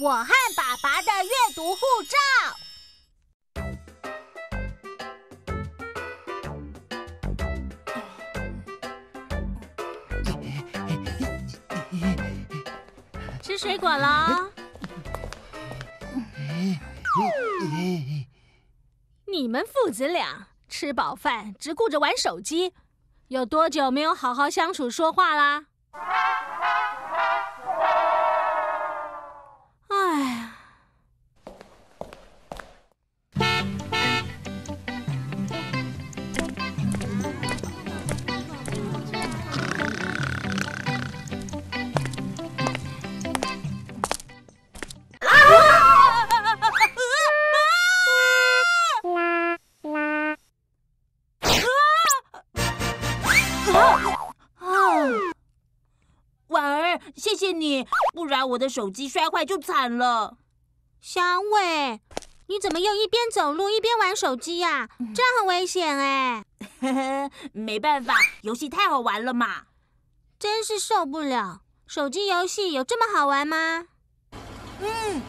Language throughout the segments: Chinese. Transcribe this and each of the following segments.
我和爸爸的阅读护照。吃水果喽！你们父子俩吃饱饭只顾着玩手机，有多久没有好好相处说话啦？我的手机摔坏就惨了。小伟，你怎么又一边走路一边玩手机呀、这样很危险哎！没办法，游戏太好玩了嘛。真是受不了，手机游戏有这么好玩吗？嗯，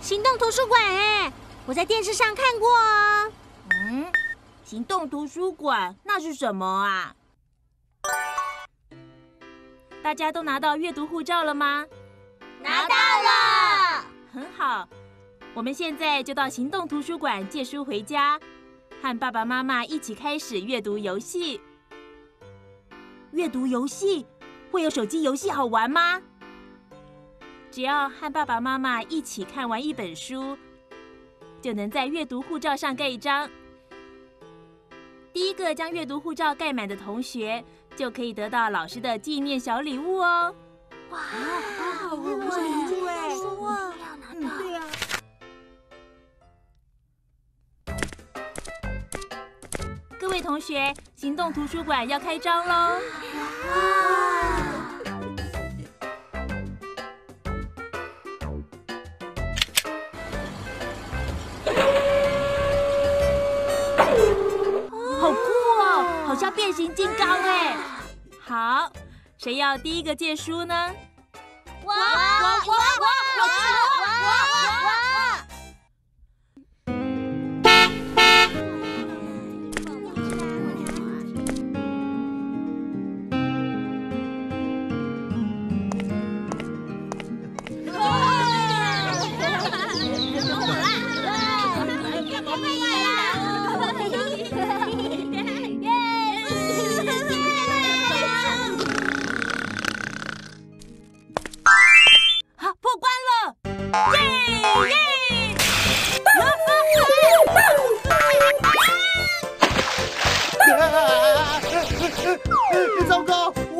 行动图书馆哎，我在电视上看过哦。嗯，行动图书馆那是什么啊？大家都拿到阅读护照了吗？拿到了。很好，我们现在就到行动图书馆借书回家，和爸爸妈妈一起开始阅读游戏。阅读游戏会有手机游戏好玩吗？只要和爸爸妈妈一起看完一本书，就能在阅读护照上盖一张。第一个将阅读护照盖满的同学，就可以得到老师的纪念小礼物哦。哇，好我礼物哎书啊，要拿到。对啊。各位同学，行动图书馆要开张喽！好谁要第一个借书呢？哇哇哇哇好，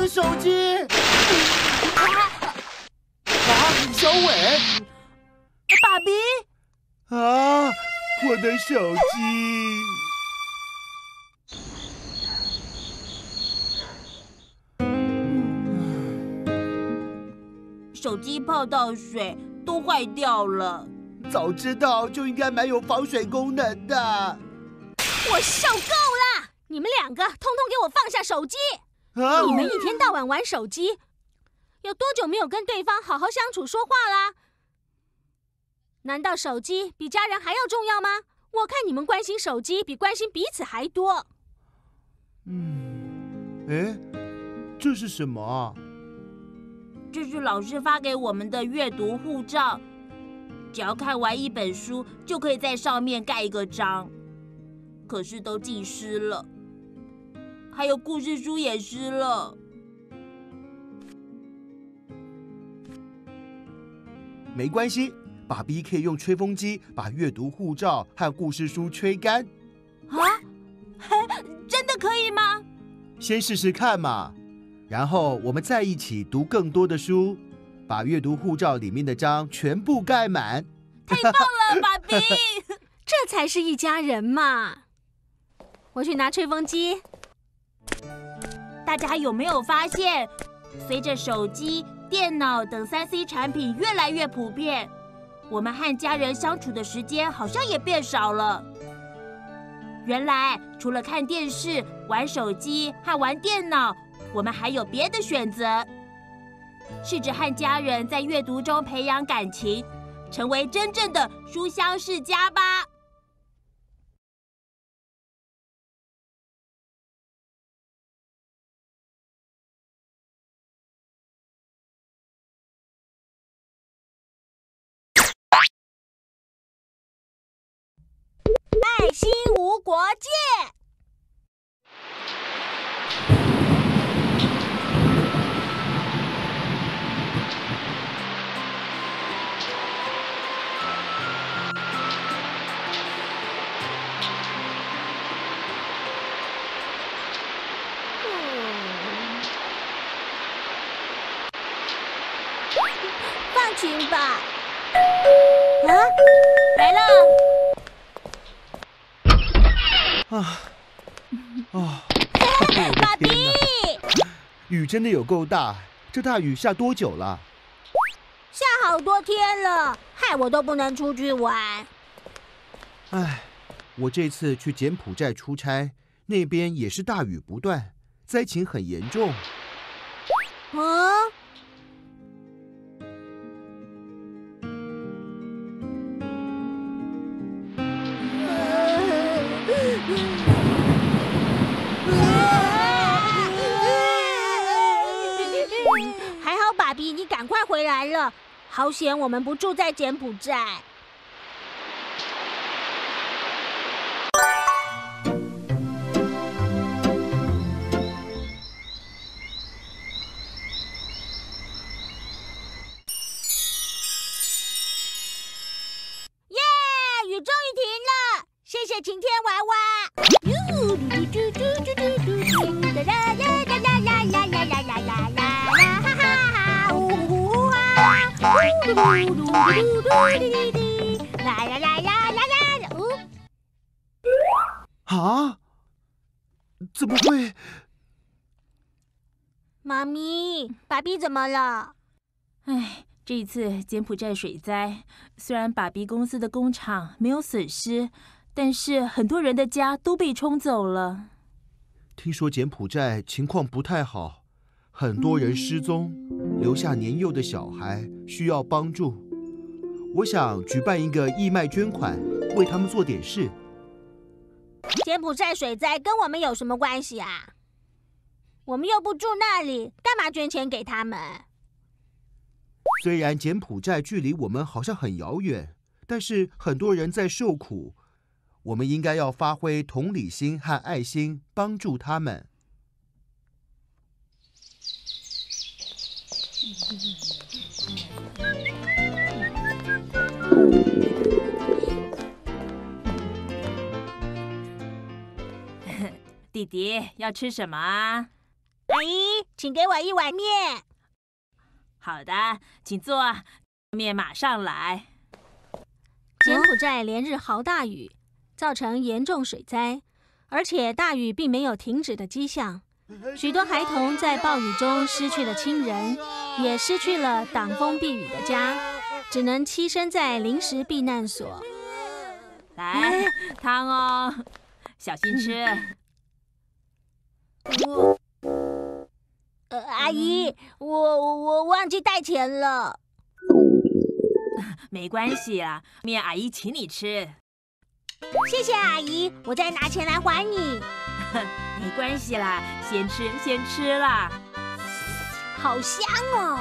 的手机！啊，小伟！爸比，啊，我的手机！手机泡到水都坏掉了。早知道就应该买有防水功能的。我受够了！你们两个通通给我放下手机！啊你们一天到晚玩手机，有多久没有跟对方好好相处说话啦？难道手机比家人还要重要吗？我看你们关心手机比关心彼此还多。嗯，哎，这是什么啊？这是老师发给我们的阅读护照，只要看完一本书，就可以在上面盖一个章。可是都浸湿了，还有故事书也湿了。没关系，爸比可以用吹风机把阅读护照和故事书吹干。啊，真的可以吗？先试试看嘛，然后我们再一起读更多的书，把阅读护照里面的章全部盖满。太棒了，爸比！这才是一家人嘛！我去拿吹风机。大家有没有发现，随着手机、电脑等三 C 产品越来越普遍，我们和家人相处的时间好像也变少了。原来除了看电视、玩手机和玩电脑，我们还有别的选择。试着和家人在阅读中培养感情，成为真正的书香世家吧。心无国界。雨真的有够大，这大雨下多久了？下好多天了，害我都不能出去玩。唉，我这次去柬埔寨出差，那边也是大雨不断，灾情很严重。啊？爸比，你赶快回来了。好险，我们不住在柬埔寨。嘟嘟嘟嘟嘟嘟滴滴，啦啦啦啦啦啦，呜。啊？怎么会？妈咪，爸比怎么了？哎，这一次柬埔寨水灾，虽然爸比公司的工厂没有损失，但是很多人的家都被冲走了。听说柬埔寨情况不太好，很多人失踪，留下年幼的小孩需要帮助。我想举办一个义卖捐款，为他们做点事。柬埔寨水灾跟我们有什么关系啊？我们又不住那里，干嘛捐钱给他们？虽然柬埔寨距离我们好像很遥远，但是很多人在受苦，我们应该要发挥同理心和爱心，帮助他们。弟弟要吃什么啊？阿姨，请给我一碗面。好的，请坐，面马上来。柬埔寨连日豪大雨，造成严重水灾，而且大雨并没有停止的迹象。许多孩童在暴雨中失去了亲人，也失去了挡风避雨的家，只能栖身在临时避难所。来，汤哦，小心吃。我，呃，阿姨，我我忘记带钱了。没关系啦，面阿姨请你吃。谢谢阿姨，我再拿钱来还你。没关系啦，先吃先吃啦。好香哦！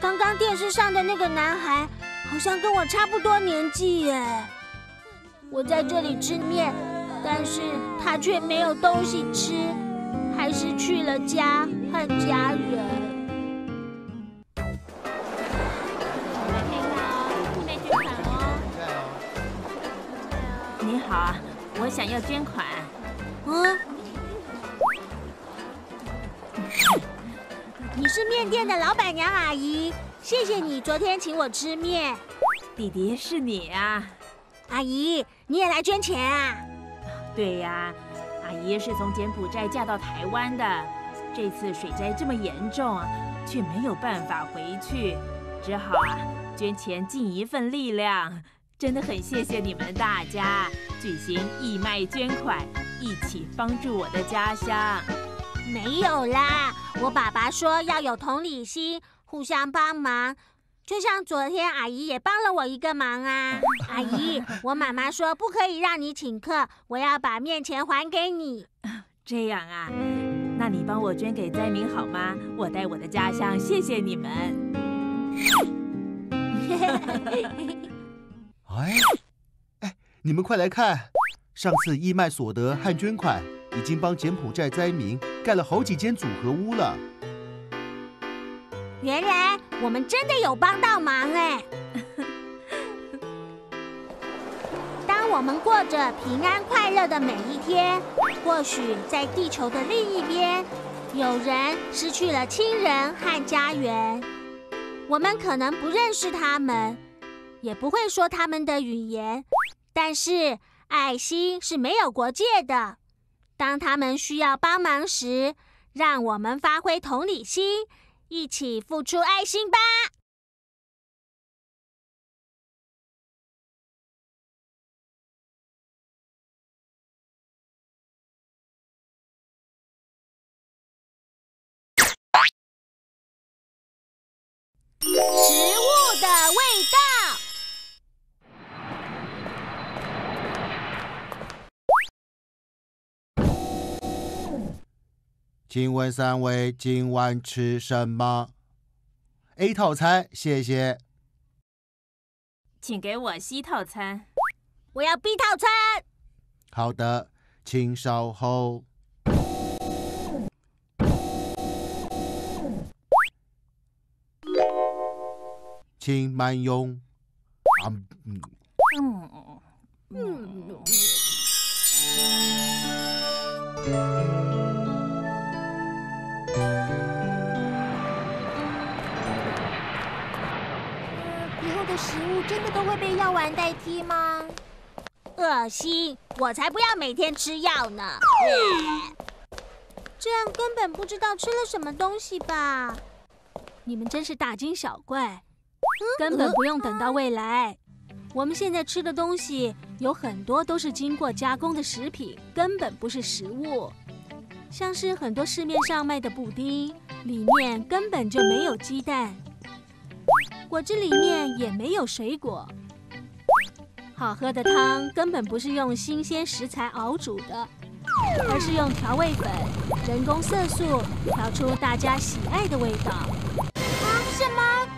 刚刚电视上的那个男孩，好像跟我差不多年纪耶。我在这里吃面，但是他却没有东西吃，还失去了家和家人。你好啊，我想要捐款。嗯，是面店的老板娘阿姨，谢谢你昨天请我吃面。弟弟是你啊，阿姨，你也来捐钱啊？对呀，阿姨是从柬埔寨嫁到台湾的，这次水灾这么严重啊，却没有办法回去，只好啊捐钱尽一份力量。真的很谢谢你们大家举行义卖捐款，一起帮助我的家乡。没有啦，我爸爸说要有同理心，互相帮忙。就像昨天阿姨也帮了我一个忙啊，阿姨，我妈妈说不可以让你请客，我要把面钱还给你。这样啊，那你帮我捐给灾民好吗？我带我的家乡，谢谢你们。哎哎，你们快来看，上次义卖所得和捐款已经帮柬埔寨灾民盖了好几间组合屋了。原来我们真的有帮到忙哎！当我们过着平安快乐的每一天，或许在地球的另一边，有人失去了亲人和家园。我们可能不认识他们，也不会说他们的语言，但是爱心是没有国界的。当他们需要帮忙时，让我们发挥同理心。一起付出爱心吧！请问三位今晚吃什么？A 套餐，谢谢。请给我 C 套餐。我要 B 套餐。好的，请稍后。请慢用。嗯嗯嗯嗯。食物真的都会被药丸代替吗？恶心！我才不要每天吃药呢。这样根本不知道吃了什么东西吧？你们真是大惊小怪，根本不用等到未来。我们现在吃的东西有很多都是经过加工的食品，根本不是食物。像是很多市面上卖的布丁，里面根本就没有鸡蛋。果汁里面也没有水果，好喝的汤根本不是用新鲜食材熬煮的，而是用调味粉、人工色素调出大家喜爱的味道。啊，什么？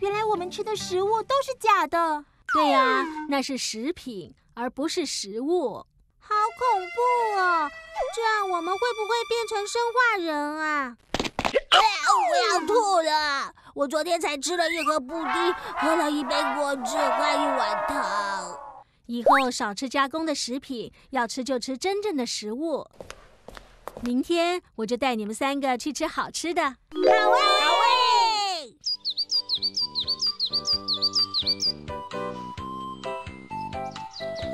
原来我们吃的食物都是假的？对呀，那是食品，而不是食物。好恐怖哦！这样我们会不会变成生化人啊？我要吐了！我昨天才吃了一盒布丁，喝了一杯果汁，还一碗汤。以后少吃加工的食品，要吃就吃真正的食物。明天我就带你们三个去吃好吃的。好喂！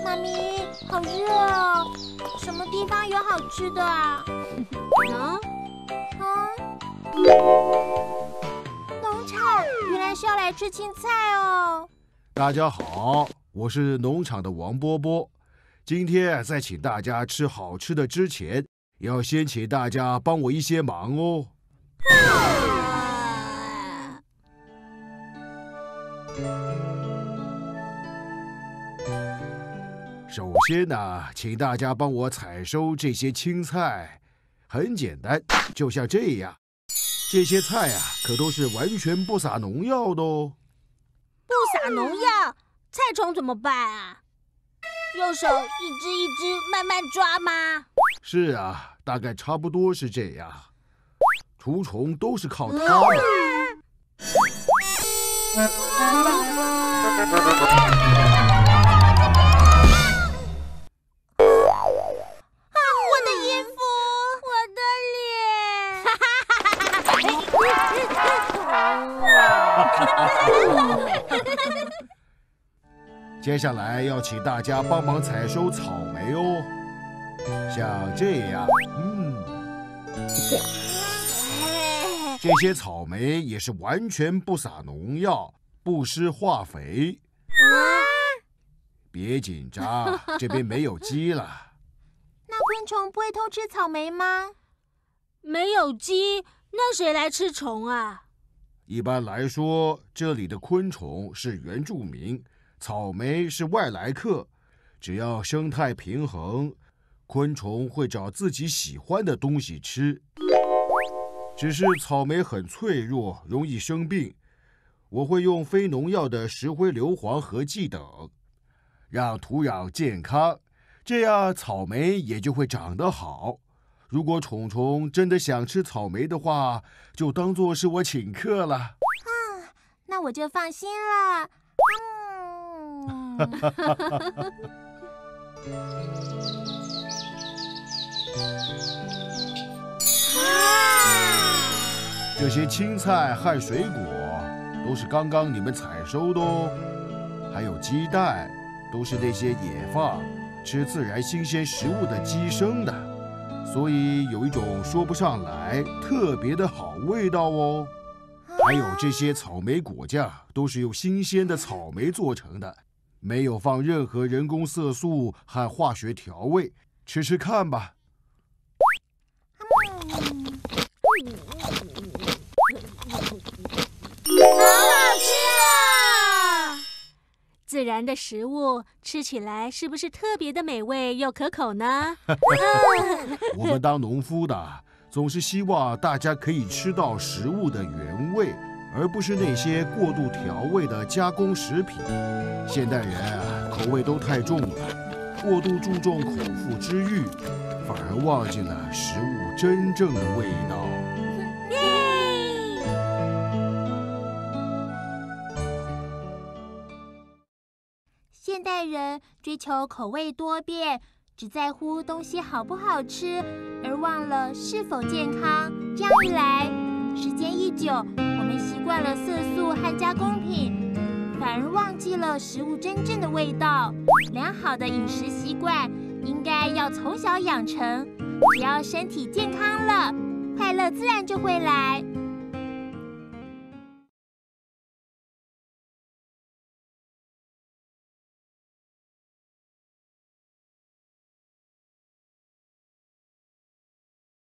妈咪，好热哦！什么地方有好吃的啊？啊？原来是要来吃青菜哦！大家好，我是农场的王波波。今天在请大家吃好吃的之前，要先请大家帮我一些忙哦。首先呢，请大家帮我采收这些青菜，很简单，就像这样。这些菜啊，可都是完全不撒农药的哦。不撒农药，菜虫怎么办啊？用手一只一只慢慢抓吗？是啊，大概差不多是这样。除虫都是靠它们。接下来要请大家帮忙采收草莓哦，像这样，嗯，这些草莓也是完全不撒农药、不施化肥。别紧张，这边没有鸡了。那昆虫不会偷吃草莓吗？没有鸡，那谁来吃虫啊？一般来说，这里的昆虫是原住民，草莓是外来客。只要生态平衡，昆虫会找自己喜欢的东西吃。只是草莓很脆弱，容易生病。我会用非农药的石灰硫磺合剂等，让土壤健康，这样草莓也就会长得好。如果虫虫真的想吃草莓的话，就当做是我请客了。啊，那我就放心了。这些青菜和水果都是刚刚你们采收的哦，还有鸡蛋，都是那些野放吃自然新鲜食物的鸡生的，所以有一种说不上来特别的好味道哦。还有这些草莓果酱，都是用新鲜的草莓做成的，没有放任何人工色素和化学调味，吃吃看吧。自然的食物吃起来是不是特别的美味又可口呢？我们当农夫的总是希望大家可以吃到食物的原味，而不是那些过度调味的加工食品。现代人啊，口味都太重了，过度注重口腹之欲，反而忘记了食物真正的味道。人追求口味多变，只在乎东西好不好吃，而忘了是否健康。这样一来，时间一久，我们习惯了色素和加工品，反而忘记了食物真正的味道。良好的饮食习惯应该要从小养成，只要身体健康了，快乐自然就会来。